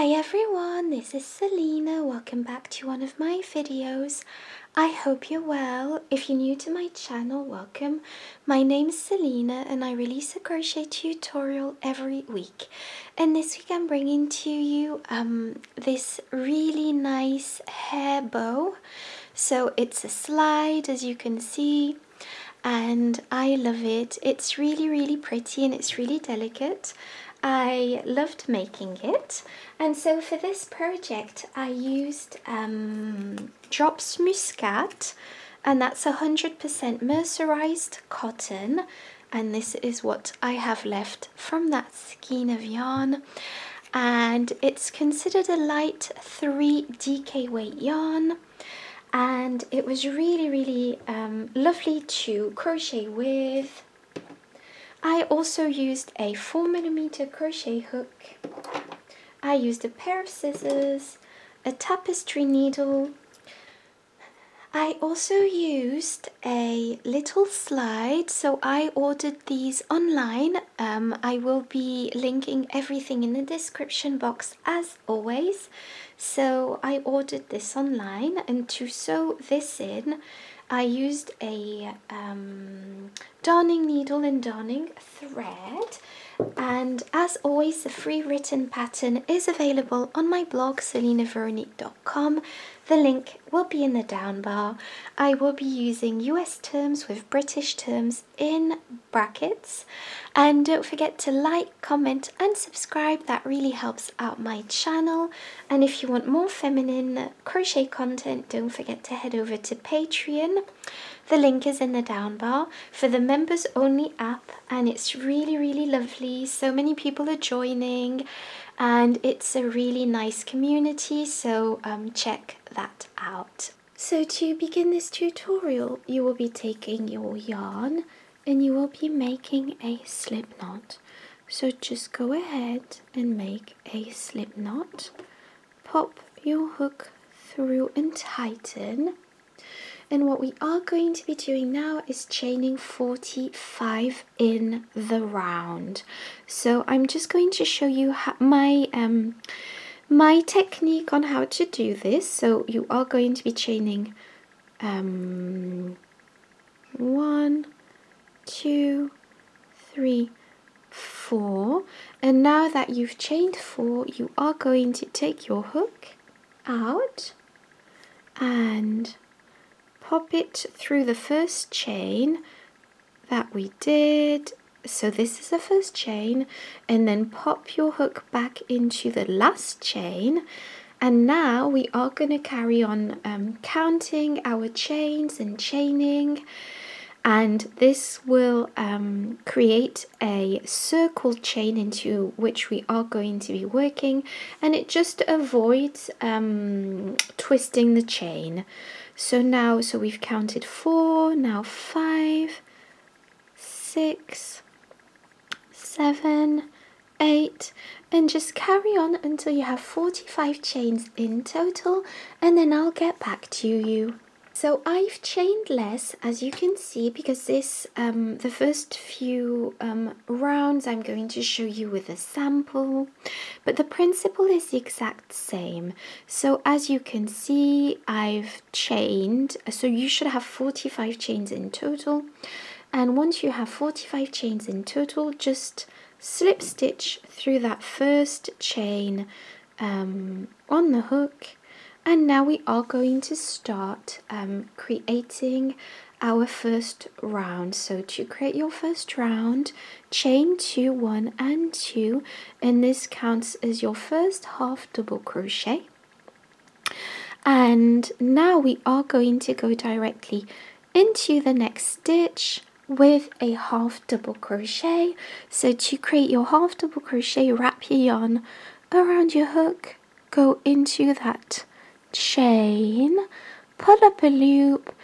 Hi everyone, this is Selina. Welcome back to one of my videos. I hope you're well. If you're new to my channel, welcome. My name is Selina and I release a crochet tutorial every week. And this week I'm bringing to you um, this really nice hair bow. So it's a slide as you can see and I love it. It's really really pretty and it's really delicate. I loved making it. And so for this project I used um, Drops Muskat and that's 100% mercerized cotton. And this is what I have left from that skein of yarn. And it's considered a light 3 DK weight yarn. And it was really really um, lovely to crochet with I also used a 4mm crochet hook. I used a pair of scissors, a tapestry needle. I also used a little slide, so I ordered these online. Um, I will be linking everything in the description box as always. So I ordered this online and to sew this in, I used a um, darning needle and darning thread and as always the free written pattern is available on my blog selinaveronique.com the link will be in the down bar. I will be using US terms with British terms in brackets. And don't forget to like, comment and subscribe. That really helps out my channel. And if you want more feminine crochet content, don't forget to head over to Patreon. The link is in the down bar for the members only app and it's really really lovely. So many people are joining and it's a really nice community so um, check that out. So to begin this tutorial you will be taking your yarn and you will be making a slip knot. So just go ahead and make a slip knot. Pop your hook through and tighten and what we are going to be doing now is chaining 45 in the round. So I'm just going to show you my um, my technique on how to do this. So you are going to be chaining um, one, two, three, four. And now that you've chained four, you are going to take your hook out and pop it through the first chain that we did. So this is the first chain and then pop your hook back into the last chain. And now we are going to carry on um, counting our chains and chaining. And this will um, create a circle chain into which we are going to be working. And it just avoids um, twisting the chain so now, so we've counted four, now five, six, seven, eight, and just carry on until you have 45 chains in total, and then I'll get back to you. So I've chained less as you can see because this um, the first few um, rounds I'm going to show you with a sample but the principle is the exact same. So as you can see I've chained so you should have 45 chains in total. And once you have 45 chains in total just slip stitch through that first chain um, on the hook and now we are going to start um, creating our first round. So to create your first round, chain two, one and two, and this counts as your first half double crochet. And now we are going to go directly into the next stitch with a half double crochet. So to create your half double crochet, wrap your yarn around your hook, go into that chain, pull up a loop.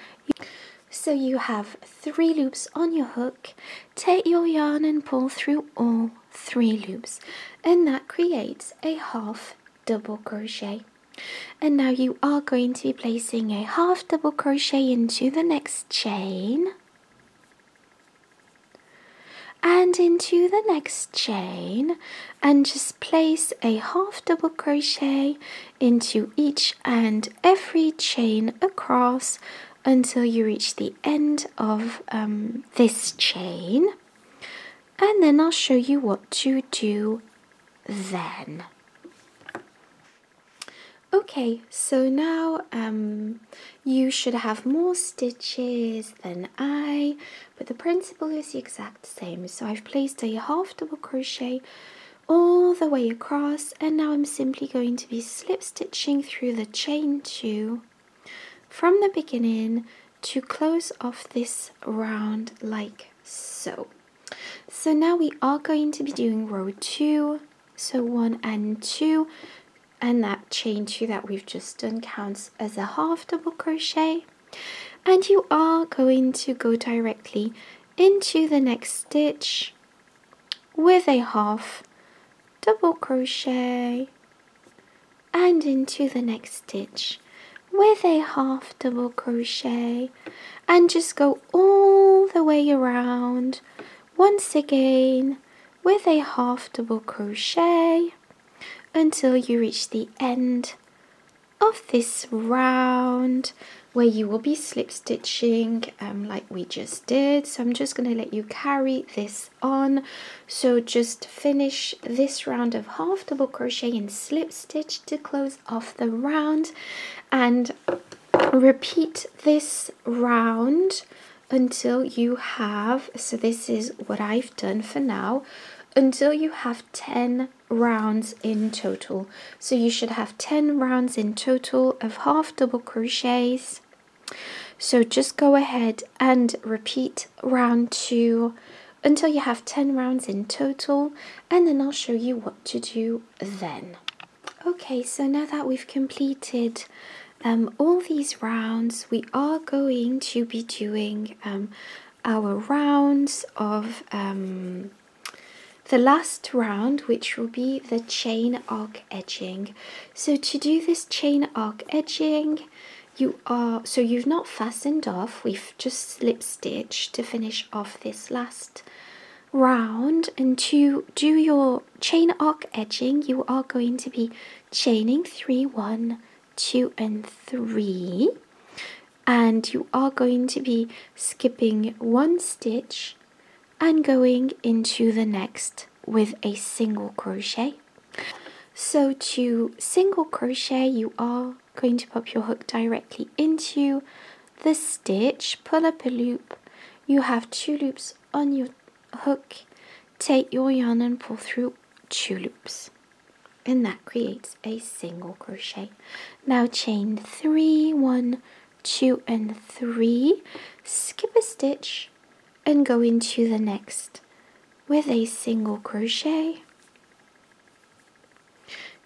So you have three loops on your hook. Take your yarn and pull through all three loops, and that creates a half double crochet. And now you are going to be placing a half double crochet into the next chain. And into the next chain and just place a half double crochet into each and every chain across until you reach the end of um, this chain and then I'll show you what to do then. Okay, so now um, you should have more stitches than I, but the principle is the exact same. So I've placed a half double crochet all the way across and now I'm simply going to be slip stitching through the chain two from the beginning to close off this round like so. So now we are going to be doing row two, so one and two, and that chain two that we've just done counts as a half double crochet. And you are going to go directly into the next stitch with a half double crochet and into the next stitch with a half double crochet and just go all the way around once again with a half double crochet until you reach the end of this round where you will be slip stitching um, like we just did. So I'm just going to let you carry this on. So just finish this round of half double crochet and slip stitch to close off the round. And repeat this round until you have, so this is what I've done for now, until you have 10 rounds in total. So you should have 10 rounds in total of half double crochets. So just go ahead and repeat round two until you have 10 rounds in total and then I'll show you what to do then. Okay, so now that we've completed um, all these rounds, we are going to be doing um, our rounds of um, the last round, which will be the chain arc edging. So to do this chain arc edging, you are so you've not fastened off. We've just slip stitched to finish off this last round and to do your chain arc edging you are going to be chaining three one two and three and you are going to be skipping one stitch and going into the next with a single crochet. So to single crochet you are going to pop your hook directly into the stitch. Pull up a loop. You have two loops on your hook. Take your yarn and pull through two loops. And that creates a single crochet. Now chain three, one, two, and three, skip a stitch and go into the next with a single crochet.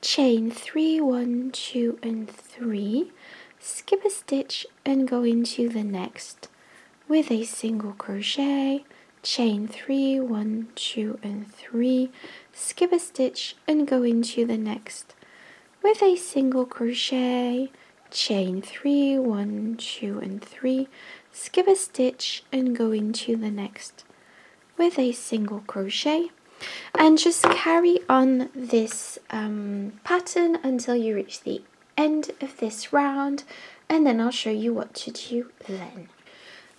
Chain three, one, two, and three, skip a stitch and go into the next with a single crochet. Chain three, one, two, and three, skip a stitch and go into the next with a single crochet, chain three, one, two, and three, skip a stitch and go into the next with a single crochet and just carry on this um, pattern until you reach the end of this round and then I'll show you what to do then.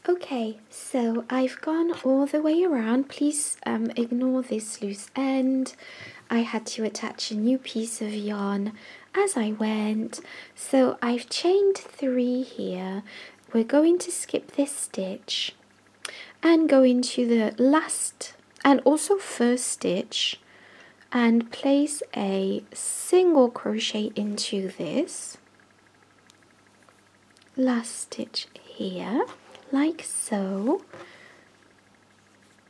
Okay, so I've gone all the way around. Please um, ignore this loose end. I had to attach a new piece of yarn as I went. So I've chained three here. We're going to skip this stitch and go into the last and also first stitch and place a single crochet into this last stitch here like so.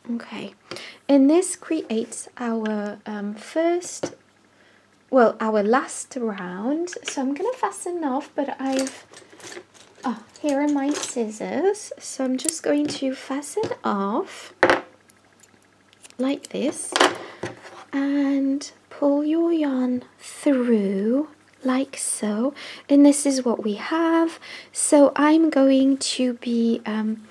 Okay, and this creates our um, first, well, our last round. So I'm going to fasten off, but I've, here are my scissors. So I'm just going to fasten off like this and pull your yarn through like so and this is what we have so I'm going to be um,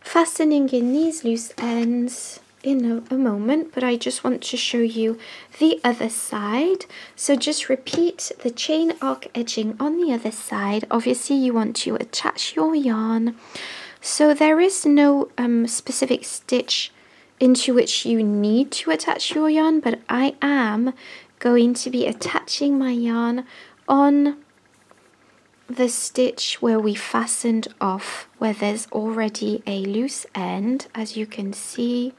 fastening in these loose ends in a, a, moment, but I just want to show you the other side. So just repeat the chain arc edging on the other side. Obviously you want to attach your yarn. So there is no um, specific stitch into which you need to attach your yarn, but I am going to be attaching my yarn on the stitch where we fastened off where there's already a loose end as you can see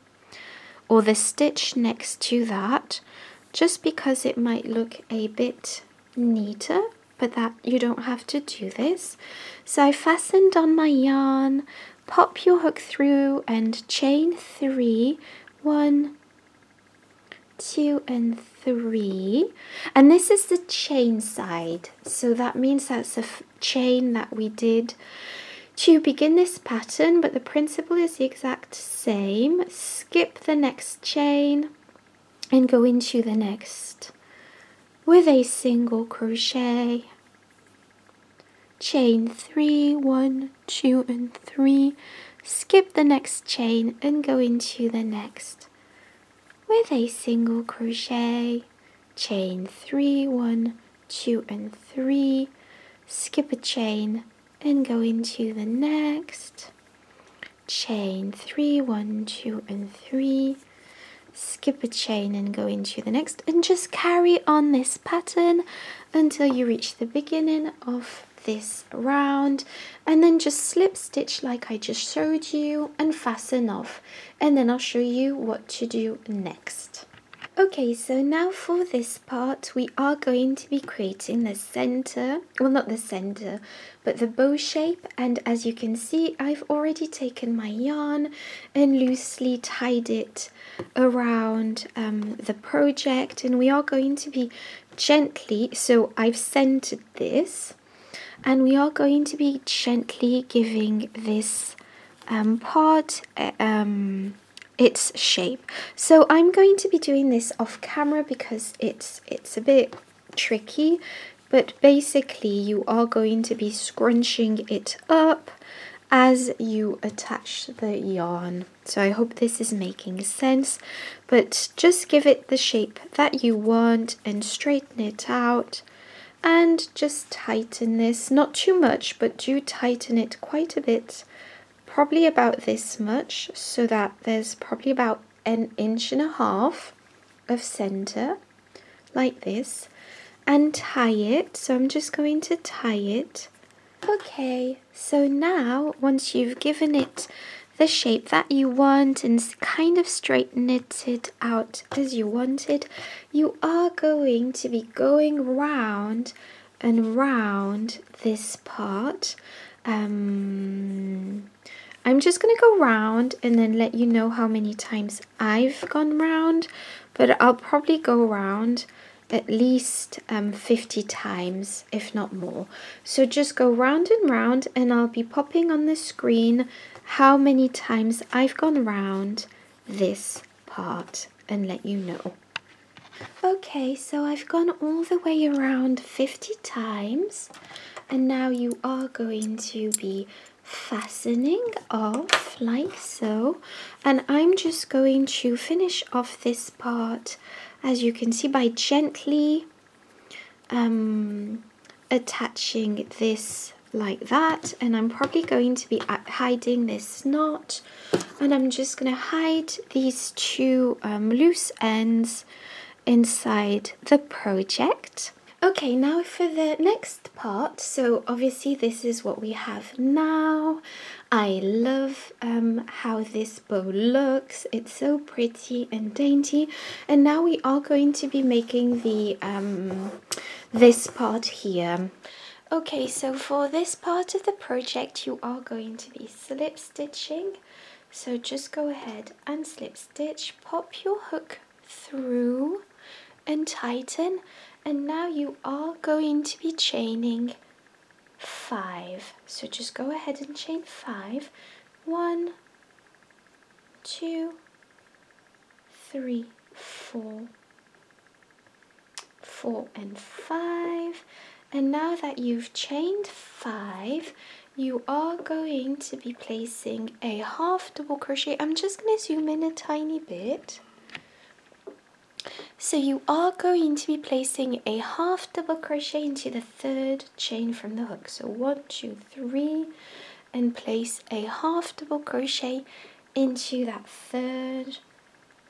or the stitch next to that just because it might look a bit neater but that you don't have to do this. So I fastened on my yarn pop your hook through and chain three. One two and three. And this is the chain side. So that means that's a chain that we did to begin this pattern but the principle is the exact same. Skip the next chain and go into the next with a single crochet. Chain three one two and three. Skip the next chain and go into the next with a single crochet, chain three, one, two, and three, skip a chain and go into the next, chain three, one, two, and three, skip a chain and go into the next, and just carry on this pattern until you reach the beginning of this round. And then just slip stitch like I just showed you and fasten off. And then I'll show you what to do next. Okay, so now for this part, we are going to be creating the center, well not the center, but the bow shape. And as you can see, I've already taken my yarn and loosely tied it around um, the project. And we are going to be gently, so I've centered this and we are going to be gently giving this um, part uh, um, its shape. So I'm going to be doing this off camera because it's it's a bit tricky but basically you are going to be scrunching it up as you attach the yarn. So I hope this is making sense, but just give it the shape that you want and straighten it out and just tighten this, not too much, but do tighten it quite a bit, probably about this much, so that there's probably about an inch and a half of center, like this, and tie it. So I'm just going to tie it. Okay, so now once you've given it the shape that you want and kind of straighten it out as you wanted, you are going to be going round and round this part. Um, I'm just going to go round and then let you know how many times I've gone round, but I'll probably go round at least um, 50 times, if not more. So just go round and round and I'll be popping on the screen how many times I've gone round this part and let you know. Okay, so I've gone all the way around 50 times and now you are going to be fastening off like so. And I'm just going to finish off this part as you can see by gently um, attaching this like that. And I'm probably going to be hiding this knot. And I'm just going to hide these two um, loose ends inside the project. Okay, now for the next part. So obviously this is what we have now. I love um, how this bow looks. It's so pretty and dainty. And now we are going to be making the um, this part here. Okay, so for this part of the project, you are going to be slip stitching. So just go ahead and slip stitch, pop your hook through and tighten. And now you are going to be chaining five. So just go ahead and chain five. One, two, three, four, four and five and now that you've chained five, you are going to be placing a half double crochet. I'm just going to zoom in a tiny bit. So you are going to be placing a half double crochet into the third chain from the hook. So one, two, three, and place a half double crochet into that third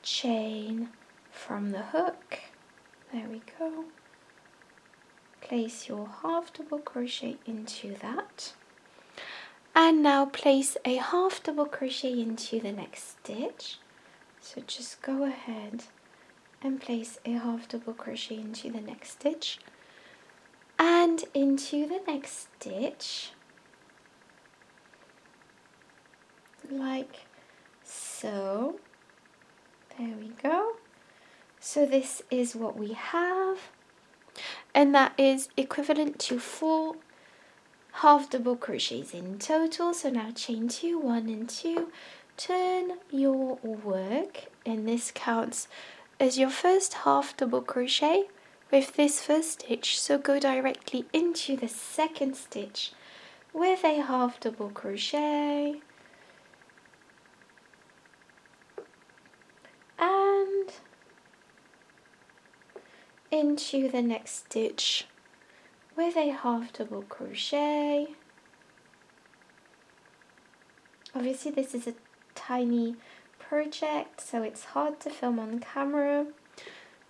chain from the hook. There we go. Place your half double crochet into that. And now place a half double crochet into the next stitch. So just go ahead and place a half double crochet into the next stitch. And into the next stitch like so. There we go. So this is what we have. And that is equivalent to four half double crochets in total. So now chain two one and two. Turn your work and this counts as your first half double crochet? With this first stitch so go directly into the second stitch with a half double crochet. And into the next stitch with a half double crochet. Obviously this is a tiny project so it's hard to film on camera.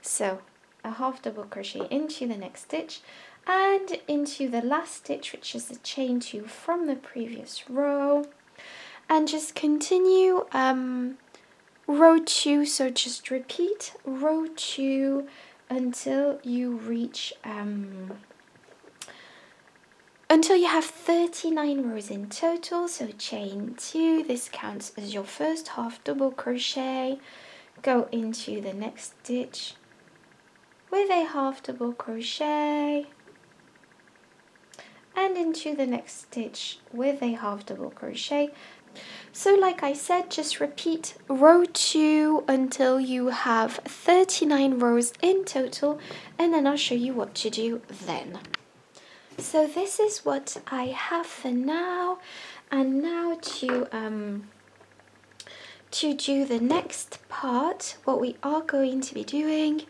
So a half double crochet into the next stitch and into the last stitch which is the chain two from the previous row. And just continue um, row two so just repeat row two until you reach um, until you have 39 rows in total so chain two this counts as your first half double crochet. Go into the next stitch with a half double crochet. And into the next stitch with a half double crochet. So like I said just repeat row 2 until you have 39 rows in total and then I'll show you what to do then. So this is what I have for now. And now to um, to do the next part what we are going to be doing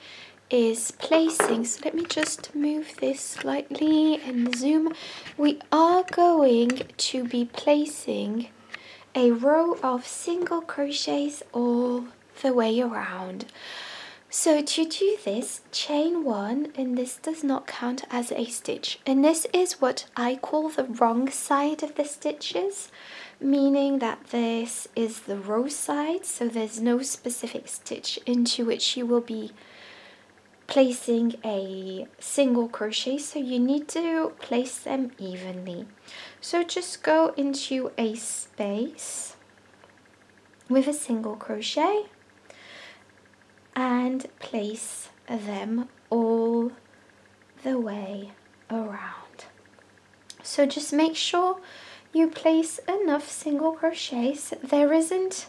is placing. So let me just move this slightly and zoom. We are going to be placing a row of single crochets all the way around so to do this, chain one, and this does not count as a stitch. And this is what I call the wrong side of the stitches, meaning that this is the row side, so there's no specific stitch into which you will be placing a single crochet, so you need to place them evenly. So just go into a space with a single crochet and place them all the way around. So just make sure you place enough single crochets. There isn't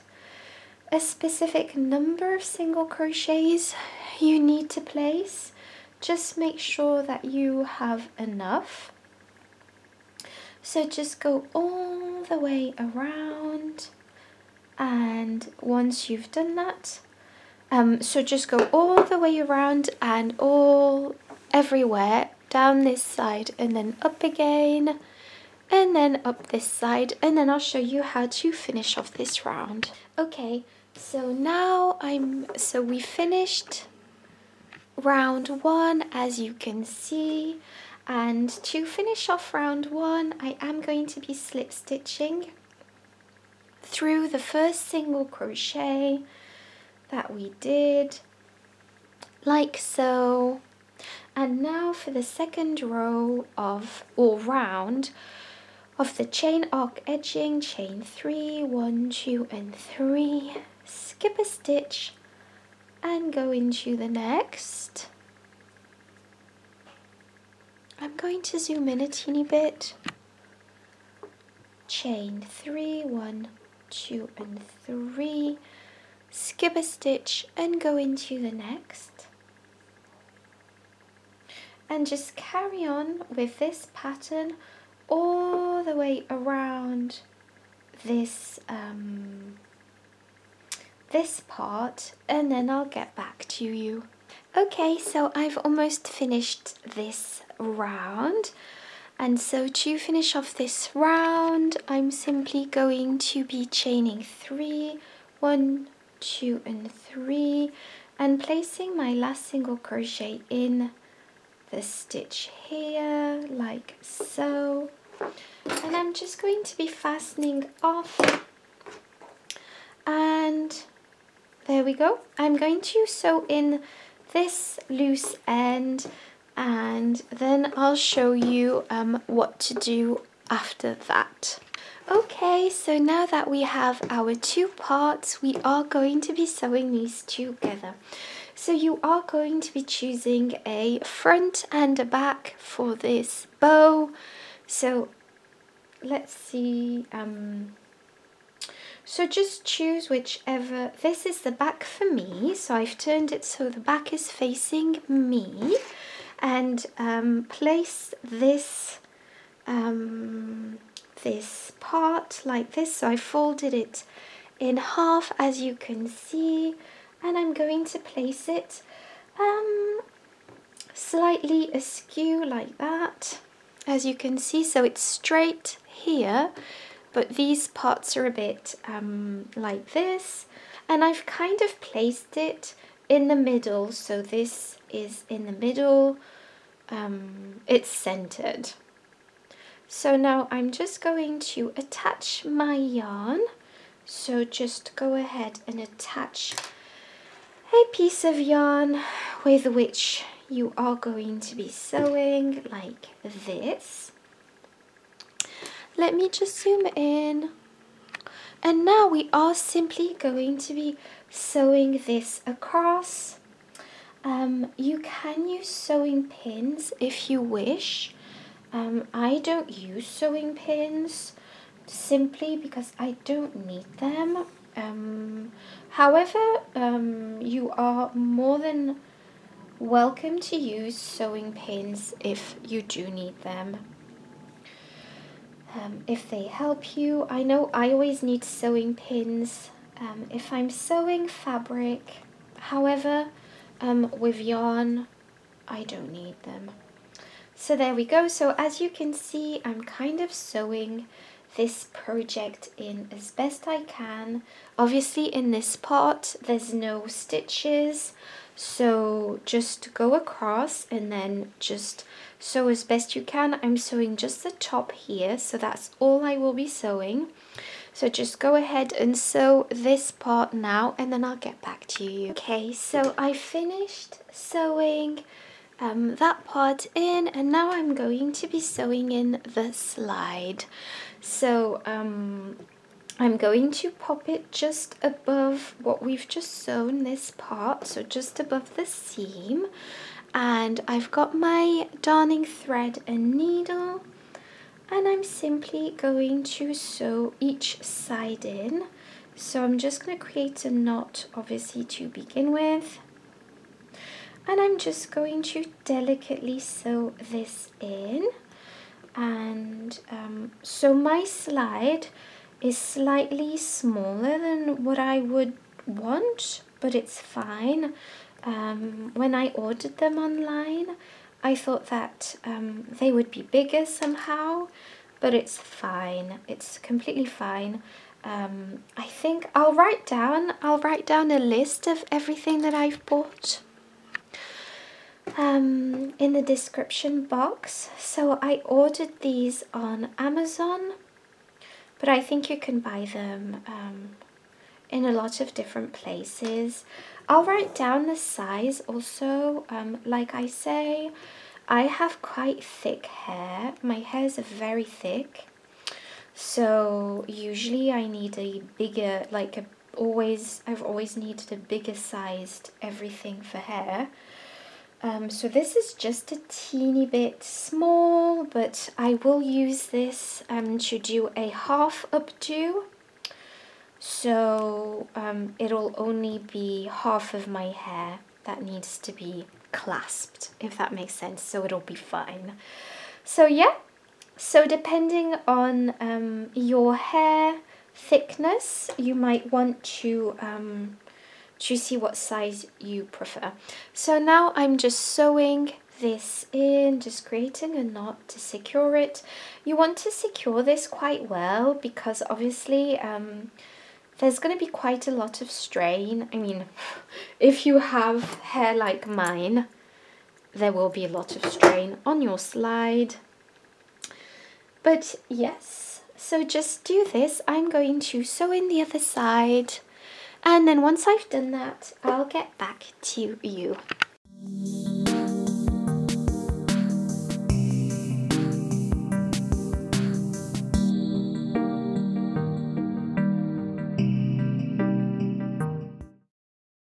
a specific number of single crochets you need to place. Just make sure that you have enough. So just go all the way around and once you've done that, um, so just go all the way around and all everywhere down this side and then up again and then up this side and then I'll show you how to finish off this round. Okay, so now I'm, so we finished round one as you can see and to finish off round one I am going to be slip stitching through the first single crochet that we did. Like so. And now for the second row of all round of the chain arc edging chain three one two and three. Skip a stitch and go into the next. I'm going to zoom in a teeny bit. Chain three one two and three skip a stitch and go into the next and just carry on with this pattern all the way around this um, this part and then I'll get back to you. Okay, so I've almost finished this round and so to finish off this round I'm simply going to be chaining three, one, two and three and placing my last single crochet in the stitch here like so. And I'm just going to be fastening off. And there we go. I'm going to sew in this loose end and then I'll show you um, what to do after that okay so now that we have our two parts we are going to be sewing these together so you are going to be choosing a front and a back for this bow. So let's see. Um, so just choose whichever. This is the back for me. So I've turned it so the back is facing me. And um, place this um, this part like this. So I folded it in half as you can see and I'm going to place it um, slightly askew like that as you can see. So it's straight here but these parts are a bit um, like this and I've kind of placed it in the middle. So this is in the middle um, it's centered so now I'm just going to attach my yarn so just go ahead and attach a piece of yarn with which you are going to be sewing like this. Let me just zoom in. And now we are simply going to be sewing this across. Um, you can use sewing pins if you wish. Um, I don't use sewing pins simply because I don't need them. Um, however, um, you are more than welcome to use sewing pins if you do need them. Um, if they help you, I know I always need sewing pins um, if I'm sewing fabric. However, um, with yarn, I don't need them. So there we go. So as you can see, I'm kind of sewing this project in as best I can. Obviously in this part there's no stitches so just go across and then just sew as best you can. I'm sewing just the top here so that's all I will be sewing. So just go ahead and sew this part now and then I'll get back to you. Okay, so I finished sewing um, that part in and now I'm going to be sewing in the slide. So um, I'm going to pop it just above what we've just sewn this part, so just above the seam. And I've got my darning thread and needle and I'm simply going to sew each side in. So I'm just going to create a knot obviously to begin with and I'm just going to delicately sew this in. And um, so my slide is slightly smaller than what I would want but it's fine. Um, when I ordered them online I thought that um, they would be bigger somehow but it's fine. It's completely fine. Um, I think I'll write down I'll write down a list of everything that I've bought um, in the description box. So I ordered these on Amazon, but I think you can buy them um, in a lot of different places. I'll write down the size also. Um, like I say, I have quite thick hair. My hairs are very thick. So usually I need a bigger, like a always, I've always needed a bigger sized everything for hair. Um, so this is just a teeny bit small, but I will use this um, to do a half updo. So um, it'll only be half of my hair that needs to be clasped, if that makes sense. So it'll be fine. So yeah, So depending on um, your hair thickness, you might want to to see what size you prefer. So now I'm just sewing this in, just creating a knot to secure it. You want to secure this quite well because obviously um, there's going to be quite a lot of strain. I mean, if you have hair like mine, there will be a lot of strain on your slide. But yes, so just do this. I'm going to sew in the other side. And then once I've done that, I'll get back to you.